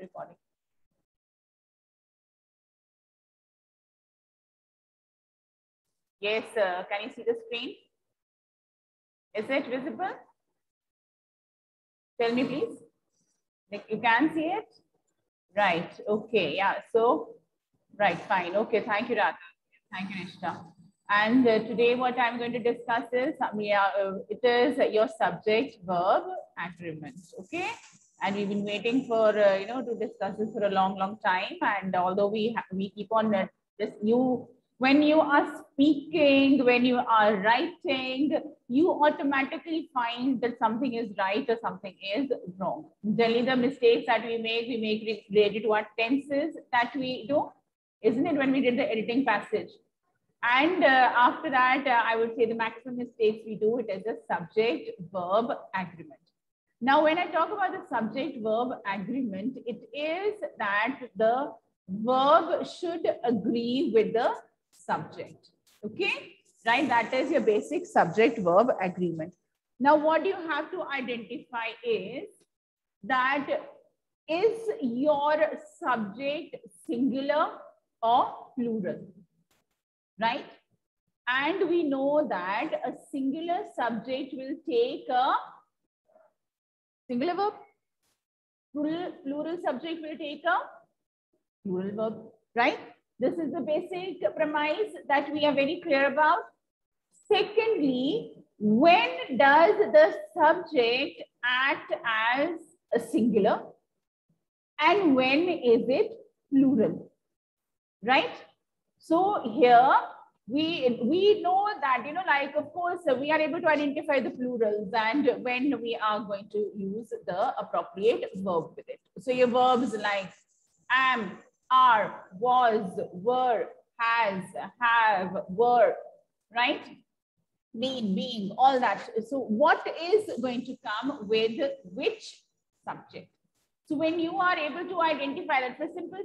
recording. Yes, uh, can you see the screen? Is it visible? Tell me, please. Like you can see it? Right. Okay. Yeah. So, right. Fine. Okay. Thank you, Radha. Thank you, Nishta. And uh, today what I'm going to discuss is, are, uh, it is your subject verb agreement. Okay. And we've been waiting for, uh, you know, to discuss this for a long, long time. And although we, we keep on uh, this new when you are speaking, when you are writing, you automatically find that something is right or something is wrong. Generally, the mistakes that we make, we make related to our tenses that we do, isn't it, when we did the editing passage? And uh, after that, uh, I would say the maximum mistakes we do, it is a subject verb agreement. Now, when I talk about the subject verb agreement, it is that the verb should agree with the subject. Okay, right? That is your basic subject verb agreement. Now, what you have to identify is that is your subject singular or plural, right? And we know that a singular subject will take a singular verb, plural, plural subject will take a plural verb, right? This is the basic premise that we are very clear about. Secondly, when does the subject act as a singular and when is it plural, right? So here we, we know that, you know, like, of course, we are able to identify the plurals and when we are going to use the appropriate verb with it. So your verbs like am, are, was, were, has, have, were, right? Been, being, all that. So what is going to come with which subject? So when you are able to identify that for simple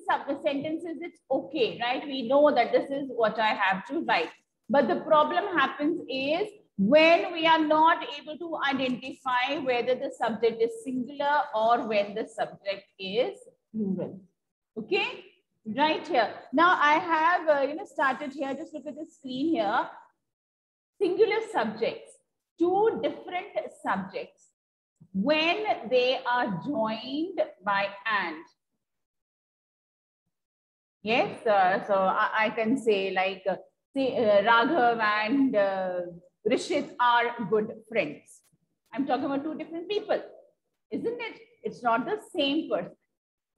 sentences, it's okay, right? We know that this is what I have to write. But the problem happens is when we are not able to identify whether the subject is singular or when the subject is plural. Okay? right here. Now I have, uh, you know, started here. Just look at the screen here. Singular subjects, two different subjects when they are joined by and. Yes, uh, so I, I, can say like, uh, say, uh, Raghav and uh, Rishit are good friends. I'm talking about two different people, isn't it? It's not the same person.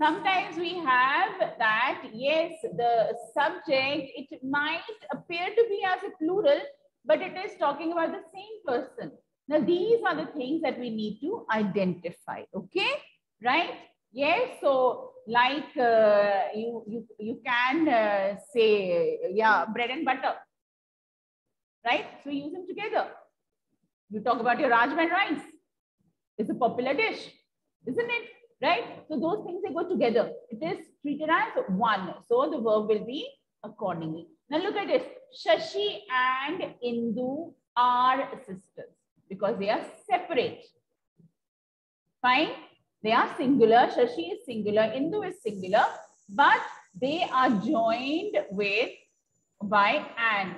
Sometimes we have that, yes, the subject, it might appear to be as a plural, but it is talking about the same person. Now, these are the things that we need to identify, okay? Right? Yes, so like uh, you, you, you can uh, say, yeah, bread and butter, right? So use them together. You talk about your Rajma rice. It's a popular dish, isn't it? right? So those things, they go together. It is treated as one. So the verb will be accordingly. Now look at this. Shashi and Indu are sisters because they are separate. Fine. They are singular. Shashi is singular. Indu is singular. But they are joined with by and.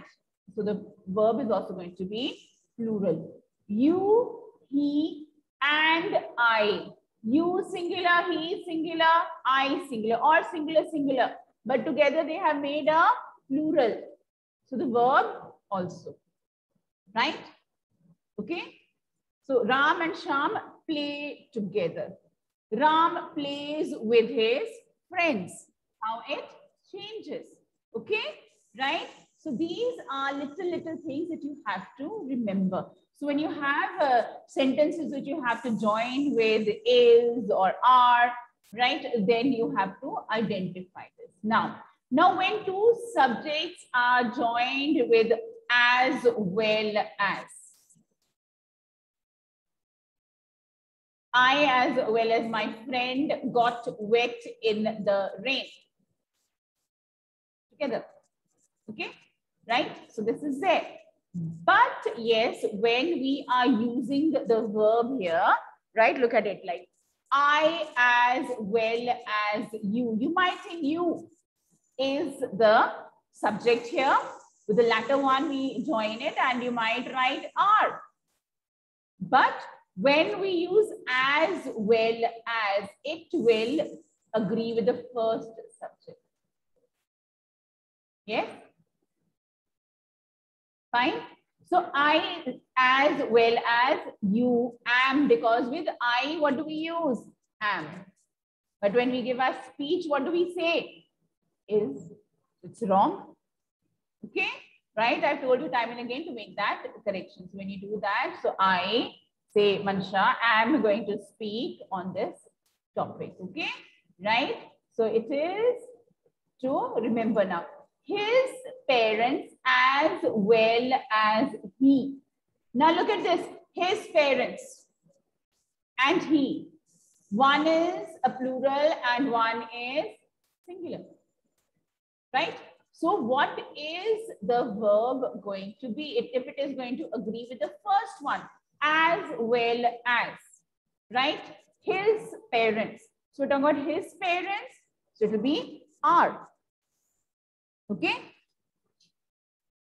So the verb is also going to be plural. You, he, and I you singular, he singular, I singular, or singular, singular. But together they have made a plural. So the verb also, right? Okay. So Ram and Sham play together. Ram plays with his friends. How it changes. Okay. Right. So these are little, little things that you have to remember. So when you have uh, sentences which you have to join with is or are, right, then you have to identify this. Now, now when two subjects are joined with as well as, I as well as my friend got wet in the rain. Together, okay, right? So this is there. But yes, when we are using the verb here, right? Look at it like I as well as you. You might think you is the subject here. With the latter one, we join it and you might write are. But when we use as well as, it will agree with the first subject. Yes? Fine. So I as well as you am because with I, what do we use? Am. But when we give a speech, what do we say? Is. It's wrong. Okay. Right. I've told you time and again to make that correction. So when you do that, so I say, Mansha, I am going to speak on this topic. Okay. Right. So it is to remember now his parents as well as he. Now look at this, his parents and he. One is a plural and one is singular, right? So what is the verb going to be if it is going to agree with the first one as well as, right? His parents. So we're talking about his parents. So it will be are. Okay.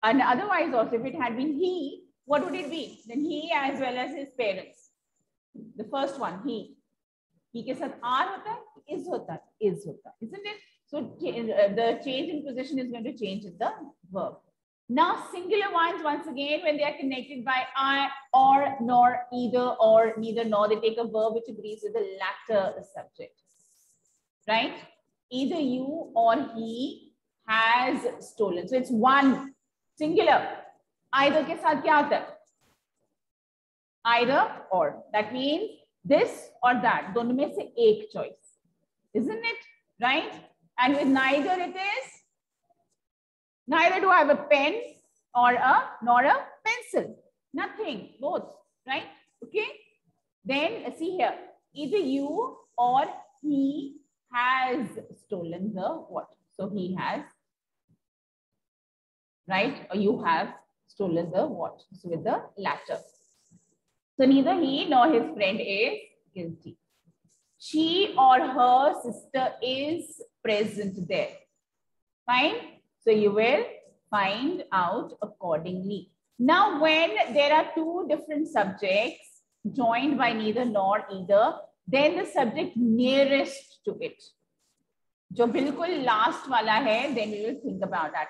And otherwise also, if it had been he, what would it be? Then he as well as his parents. The first one, he. He ke saath are hota is hota, is hota, isn't it? So uh, the change in position is going to change in the verb. Now singular ones, once again, when they are connected by I or nor, either or, neither nor, they take a verb which agrees with the latter subject, right? Either you or he has stolen. So it's one singular. Either ke saath kya hota Either or. That means this or that. Dono mein se ek choice. Isn't it? Right? And with neither it is neither do I have a pen or a, nor a pencil. Nothing. Both. Right? Okay? Then see here. Either you or he has stolen the what? So he has right? Or you have stolen the what? So with the latter. So neither he nor his friend is guilty. She or her sister is present there. Fine. So you will find out accordingly. Now, when there are two different subjects joined by neither nor either, then the subject nearest to it. जो बिल्कुल last वाला है then we will think about that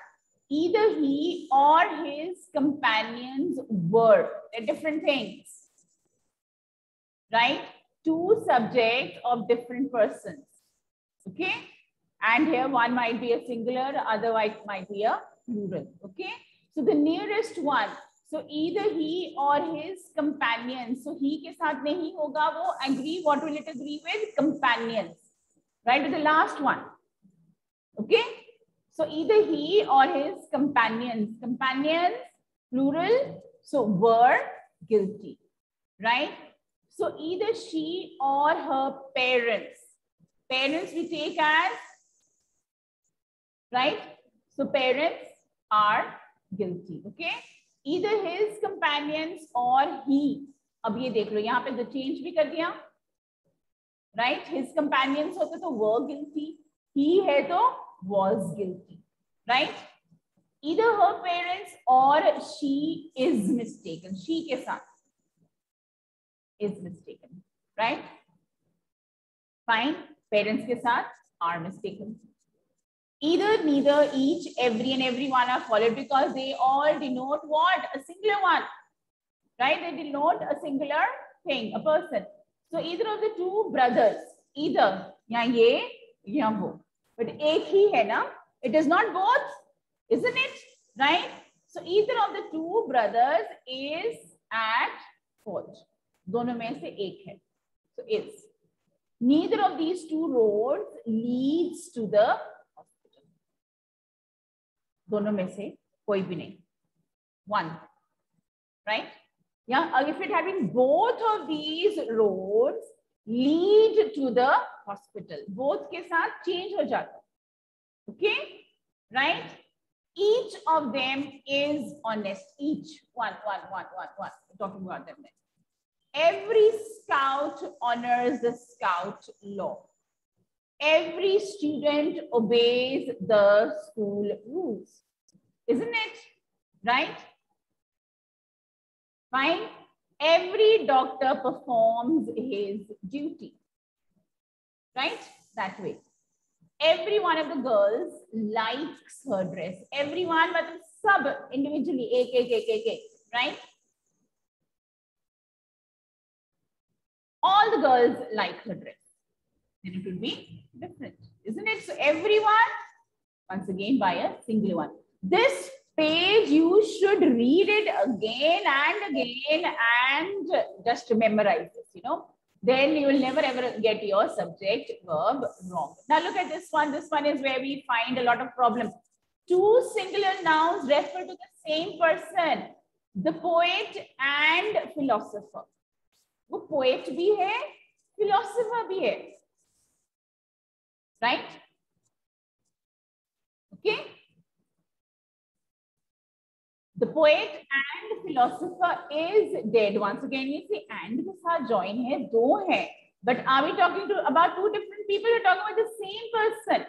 either he or his companions were. They're different things, right? Two subjects of different persons, okay? And here one might be a singular, otherwise might be a plural, okay? So the nearest one, so either he or his companions, so he ke saath nahi hoga, wo agree, what will it agree with? Companions, right? The last one, okay? So either he or his companions, companions, plural, so were guilty, right? So either she or her parents. Parents we take as, right? So parents are guilty, okay? Either his companions or he. अब ये देख लो यहाँ पे तो change भी कर दिया right his companions होते तो वर गिल्टी ही है तो वॉज़ गिल्टी राइट इधर हर पेरेंट्स और शी इज़ मिस्टेकन शी के साथ is mistaken right fine parents के साथ are mistaken Either, neither, each, every and every one are followed because they all denote what? A singular one, right? They denote a singular thing, a person. So either of the two brothers, either, ya ye, ya wo. But ek hi hai na. It is not both, isn't it? Right? So either of the two brothers is at fault. दोनों में से एक है. So is. Neither of these two roads leads to the hospital. दोनों में से कोई भी नहीं. One. Right? Yeah. If it had been both of these lead to the hospital. Both के साथ change हो जाता Okay, right? Each of them is honest. Each one, one, one, one, one. We're talking about them then. Every scout honors the scout law. Every student obeys the school rules. Isn't it? Right? Fine. Every doctor performs his duty. Right? That way. Every one of the girls likes her dress. Everyone, but sub individually, ek, ek, right? All the girls like her dress Then it would be different, isn't it? So everyone, once again, by a single one. This page, you should read it again and again and just memorize this, you know. Then you will never ever get your subject verb wrong. Now look at this one. This one is where we find a lot of problems. Two singular nouns refer to the same person, the poet and philosopher. वो poet भी है philosopher भी है right? Okay. The poet and philosopher is dead. Once again, you see, and ke join hai, do hai. But are we talking to about two different people? We're talking about the same person,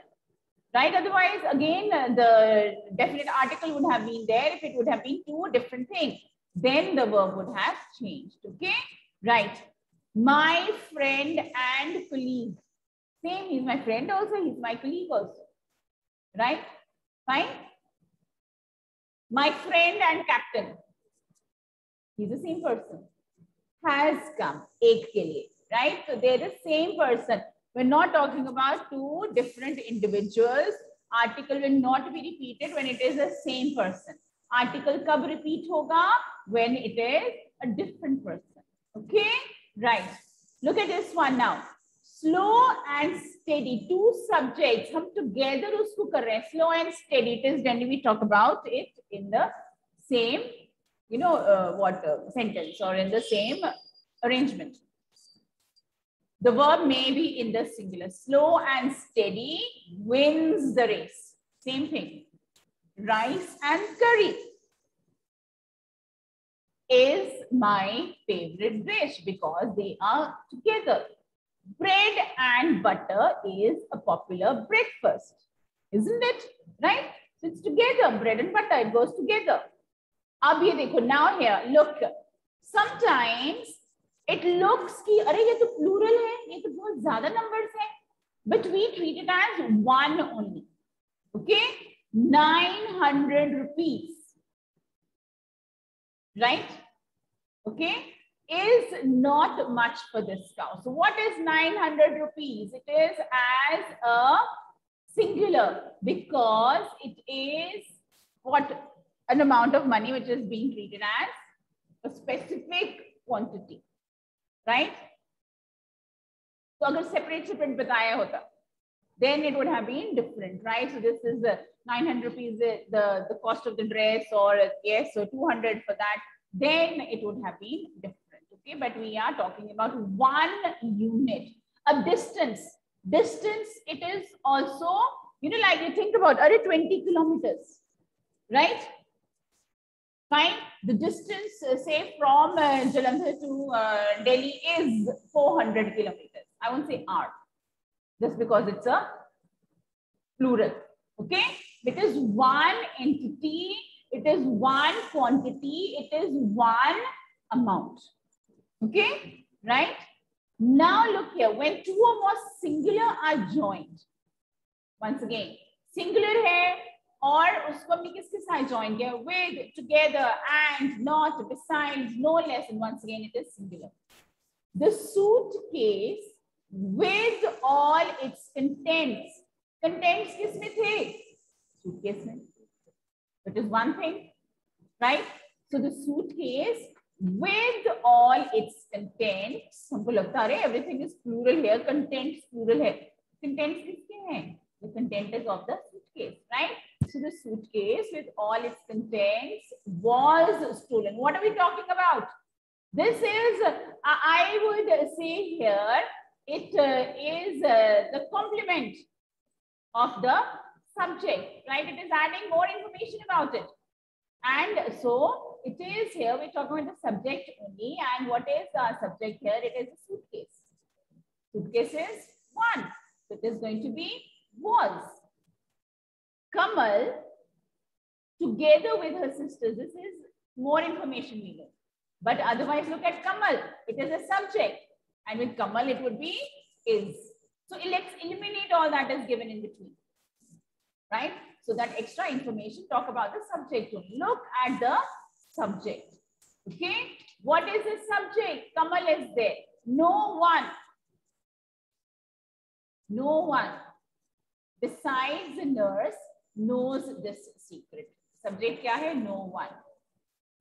right? Otherwise, again, the definite article would have been there if it would have been two different things. Then the verb would have changed, okay? Right. My friend and colleague. Same, he's my friend also, he's my colleague also. Right? Fine. My friend and captain. He's the same person. Has come. Ek ke liye. Right? So they're the same person. We're not talking about two different individuals. Article will not be repeated when it is the same person. Article kab repeat hoga? When it is a different person. Okay, right. Look at this one now. Slow and steady. Two subjects. हम together उसको कर रहे हैं. Slow and steady. It is when we talk about it in the same, you know, uh, what uh, sentence or in the same arrangement. The verb may be in the singular. Slow and steady wins the race. Same thing. Rice and curry is my favorite dish because they are together. Bread and butter is a popular breakfast, isn't it? Right? So it's together, bread and butter, it goes together. अब ये देखो now here, look. Sometimes it looks कि अरे ये तो plural है, ये तो बहुत ज़्यादा numbers है, but we treat it as one only. Okay, 900 rupees right? Okay, is not much for this cow. So what is 900 rupees? It is as a singular because it is what an amount of money which is being treated as a specific quantity, right? So if separate separate bataya hota, then it would have been different, right? So this is the 900 rupees, the, the, the cost of the dress or yes, so 200 for that, then it would have been different okay? But we are talking about one unit, a distance. Distance, it is also, you know, like you think about, are 20 kilometers, right? Fine. The distance, uh, say from uh, Jalandhar to uh, Delhi is 400 kilometers. I won't say R, just because it's a plural. Okay. It is one entity, it is one quantity, it is one amount. Okay, right? Now look here, when two or more singular are joined, once again, singular hai or usko humne kiske saath join kiya with together and not besides no less and once again it is singular the suitcase with all its contents contents किस में थे suitcase mein. That is one thing, right? So the suitcase with all its contents, हमको लगता है everything is plural here, contents plural है. Contents किसके हैं? The content is of the suitcase, right? So the suitcase with all its contents was stolen. What are we talking about? This is, uh, I would say here, it uh, is uh, the complement of the subject, right? It is adding more information about it. And so it is here, we're talking about the subject only. And what is our subject here? It is a suitcase. Suitcase is one. So it is going to be was. Kamal, together with her sisters, this is more information needed. But otherwise, look at Kamal. It is a subject. And with Kamal, it would be is. So let's eliminate all that is given in between. Right? So that extra information, talk about the subject. Look at the subject. Okay? What is the subject? Kamal is there. No one. No one besides the nurse knows this secret. Subject kya hai? No one.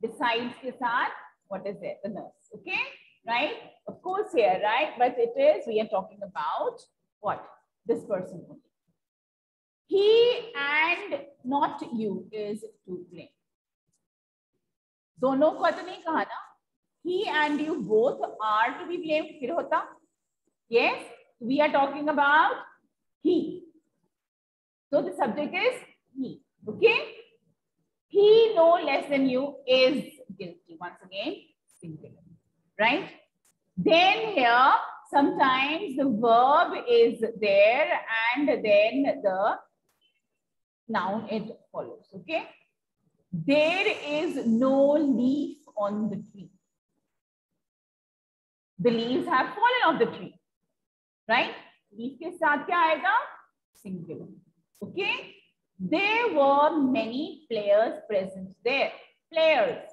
Besides ke saath, what is it? The nurse. Okay? Right? Of course here, right? But it is, we are talking about what? This person. He and not you is to blame. दोनों को तो नहीं कहा ना he and you both are to be blamed फिर होता yes we are talking about he so the subject is he okay he no less than you is guilty once again singular right then here sometimes the verb is there and then the noun it follows okay there is no leaf on the tree. The leaves have fallen off the tree. Right? Leaf ke saath kya aayega? Singular. Okay? There were many players present there. Players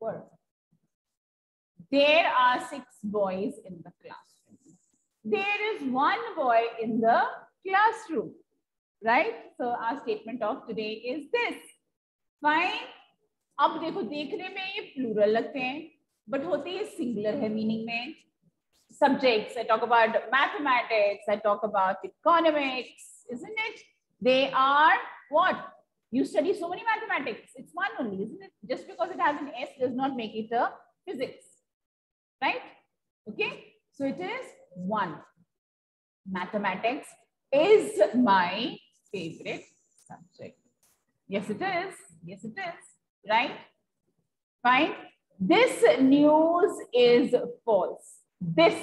were. There are six boys in the classroom. There is one boy in the classroom. Right? So our statement of today is this. Fine अब देखो देखने में ये plural लगते हैं but होते ये singular है मीनिंग में subjects i talk about mathematics i talk about economics isn't it they are what you study so many mathematics it's one only isn't it just because it has an s does not make it a physics right okay so it is one mathematics is my favorite subject yes it is Yes, it is. Right? Fine. This news is false. This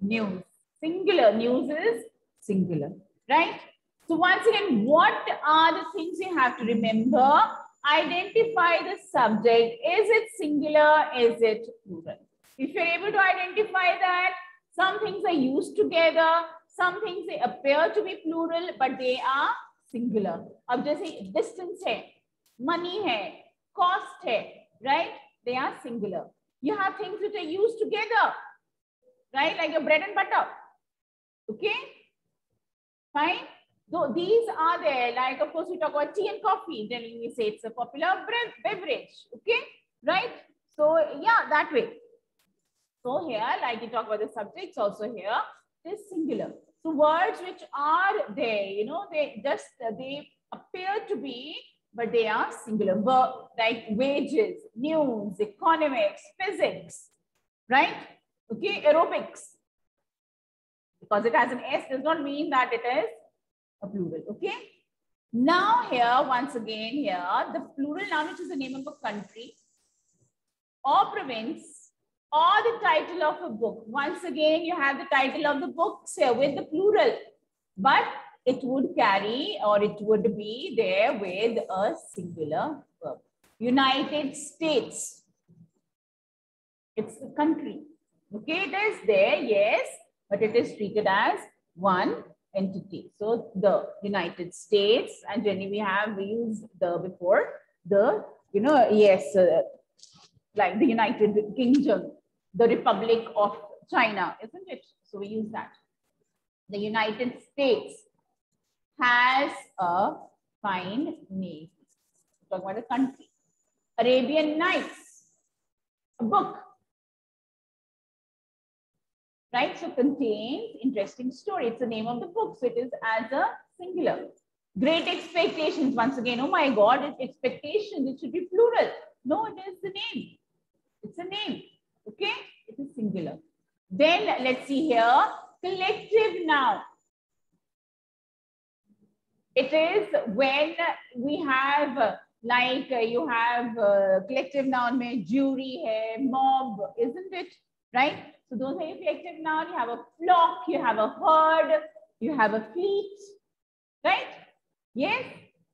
news. Singular. News is singular. Right? So once again, what are the things you have to remember? Identify the subject. Is it singular? Is it plural? If you're able to identify that, some things are used together. Some things they appear to be plural, but they are singular. अब जैसे distance है money hai, cost hai, right? They are singular. You have things which are used together, right? Like your bread and butter. Okay? Fine. So these are there. Like, of course, we talk about tea and coffee. Then we say it's a popular beverage. Okay? Right? So, yeah, that way. So here, like you talk about the subjects also here, is singular. So words which are there, you know, they just, they appear to be but they are singular. Verb, like wages, news, economics, physics, right? Okay, aerobics. Because it has an S does not mean that it is a plural, okay? Now here, once again here, the plural noun which is the name of a country or province or the title of a book. Once again, you have the title of the books here with the plural. But it would carry or it would be there with a singular verb. United States. It's a country. Okay, it is there, yes, but it is treated as one entity. So the United States, and generally we have we use the before the, you know, yes, uh, like the United Kingdom, the Republic of China, isn't it? So we use that. The United States, has a fine navy. Talk about a country. Arabian Nights, a book. Right, so contains interesting story. It's the name of the book, so it is as a singular. Great expectations, once again, oh my God, it's expectations, it should be plural. No, it is the name. It's a name, okay? It is singular. Then let's see here, collective noun. It is when we have like you have uh, collective noun mein jury hai mob isn't it? Right? So those are your collective noun. You have a flock you have a herd you have a fleet. Right? Yes?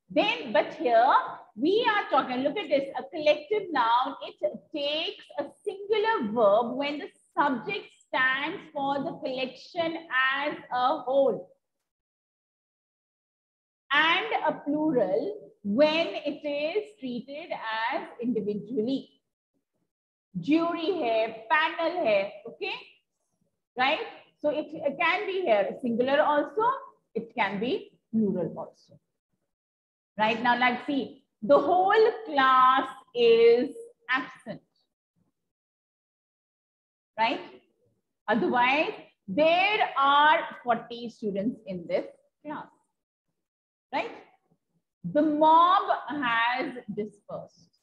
Then but here we are talking look at this a collective noun it takes a singular verb when the subject stands for the collection as a whole and a plural when it is treated as individually. Jury hai, panel hai, okay? Right? So it, it can be here singular also, it can be plural also. Right now, let's see. The whole class is absent. Right? Otherwise, there are 40 students in this class. Right? The mob has dispersed.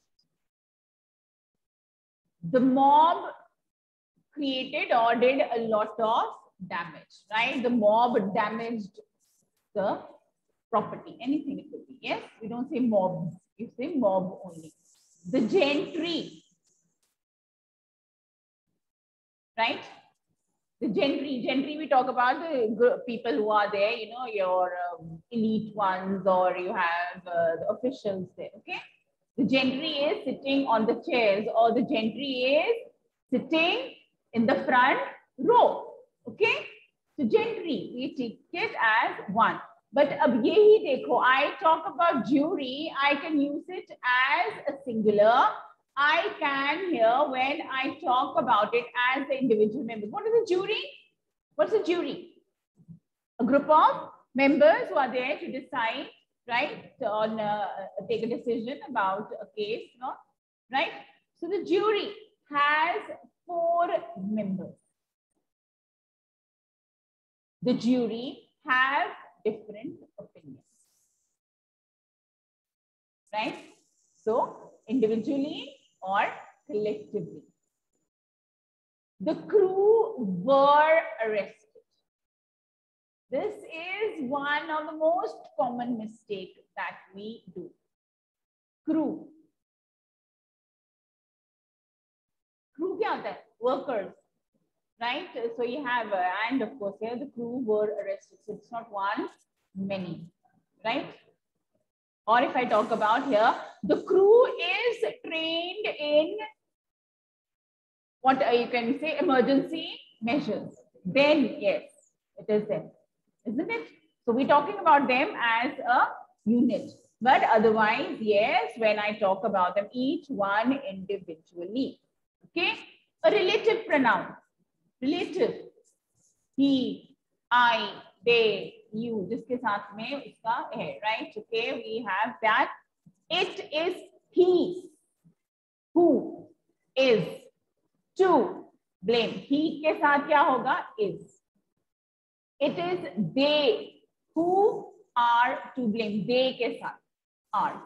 The mob created or did a lot of damage, right? The mob damaged the property, anything it could be. Yes, we don't say mobs, you say mob only. The gentry, right? The gentry, gentry, we talk about the people who are there, you know, your um, elite ones or you have uh, the officials there, okay? The gentry is sitting on the chairs or the gentry is sitting in the front row, okay? So gentry, we take it as one. But ab yehi dekho, I talk about jury, I can use it as a singular I can hear when I talk about it as the individual member. What is a jury? What's a jury? A group of members who are there to decide, right, on uh, take a decision about a case, no? right? So the jury has four members. The jury has different opinions, right? So individually or collectively. The crew were arrested. This is one of the most common mistake that we do. Crew. Crew kya hota hai? Workers. Right? So you have, uh, and of course here the crew were arrested. So it's not one, many. Right? Or if I talk about here, the crew is trained in what uh, you can say emergency measures. Then yes, it is them, isn't it? So we're talking about them as a unit. But otherwise, yes, when I talk about them, each one individually. Okay? A relative pronoun. Relative. He, I, they, you जिसके साथ में उसका है right okay we have that it is he who is to blame he के साथ क्या होगा? Is it is they who are to blame they के साथ. Are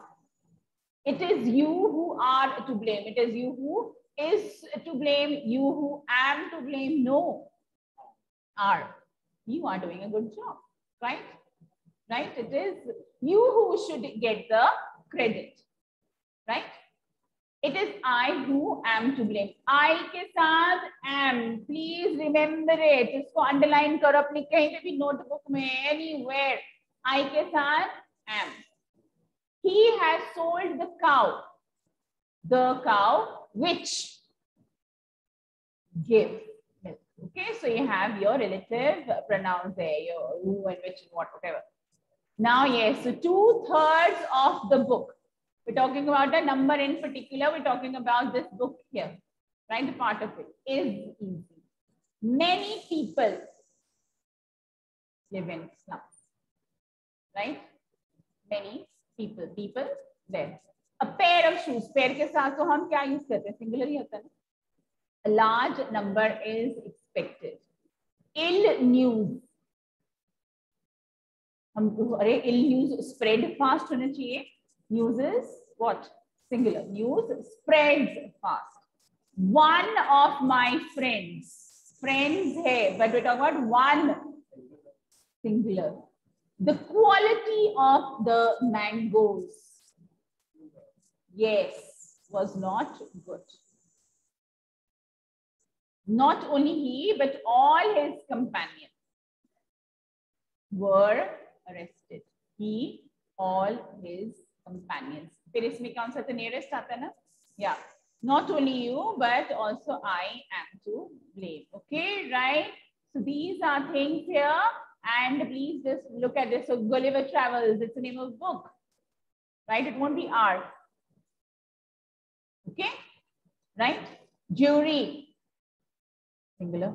it is you who are to blame it is you who is to blame you who am to blame no are you are doing a good job right? Right? It is you who should get the credit, right? It is I who am to blame. I के साथ am. Please remember it. इसको underline करो अपनी कहीं पे भी notebook में anywhere. I के साथ am. He has sold the cow. The cow which gives Okay, so you have your relative pronouns there, your who and which and what, whatever. Now, yes, so two thirds of the book. We're talking about a number in particular. We're talking about this book here, right? The part of it is easy. Many people live in slums, right? Many people, people there. A pair of shoes. Pair के साथ तो हम क्या use करते हैं? Singular ही होता है A large number is expected. Ill news. हम अरे ill news spread fast होना चाहिए. News is what? Singular. News spreads fast. One of my friends. Friends है, but we're talking about one. Singular. The quality of the mangoes. Yes, was not good. Not only he, but all his companions were arrested. He, all his companions. फिर इसमें कौन सा nearest आता है ना? Yeah. Not only you, but also I am to blame. Okay, right? So these are things here. And please just look at this. So Gulliver Travels, it's the name of book. Right? It won't be art. Okay? Right? Jury. Singular.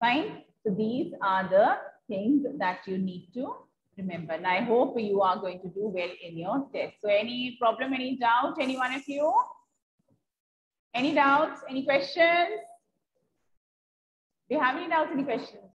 Fine. So these are the things that you need to remember. And I hope you are going to do well in your test. So any problem, any doubt, any one of you? Any doubts, any questions? Do you have any doubts, any questions?